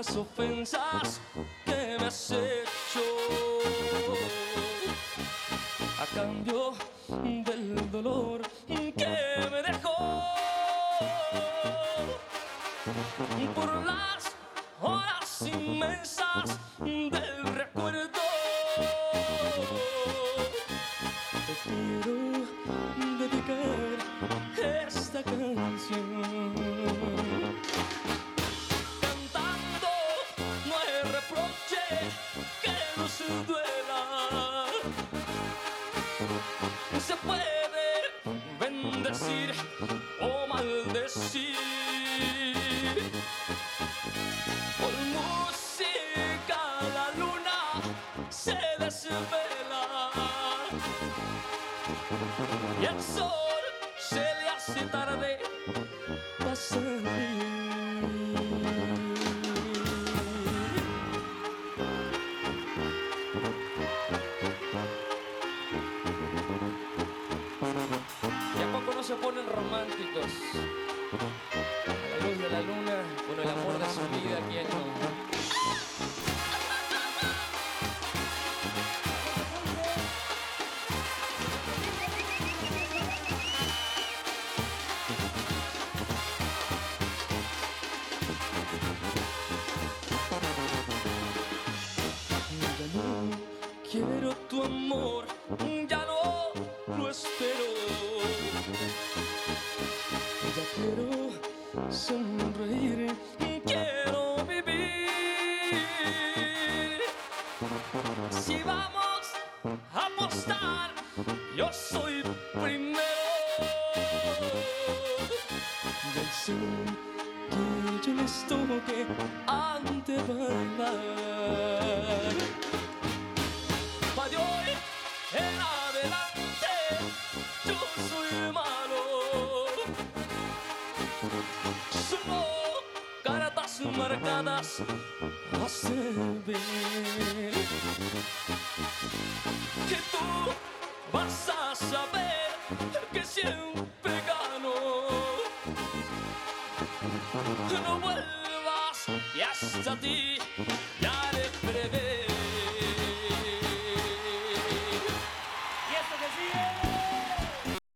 las ofensas que me has hecho. A cambio del dolor que me dejó. Por las horas inmensas del bendecir o maldecir. Con música la luna se desvela y el sol se le hace tarde para salir. Se ponen románticos? La luz de la luna, con el amor de su vida, quiero tu amor, ya no Vamos a apostar, yo soy primero. Del sol que yo les toque ante bailar. Pa' de hoy en adelante yo soy malo. Solo cartas marcadas hacen ver que tú vas a saber que siempre gano. No vuelvas y hasta ti ya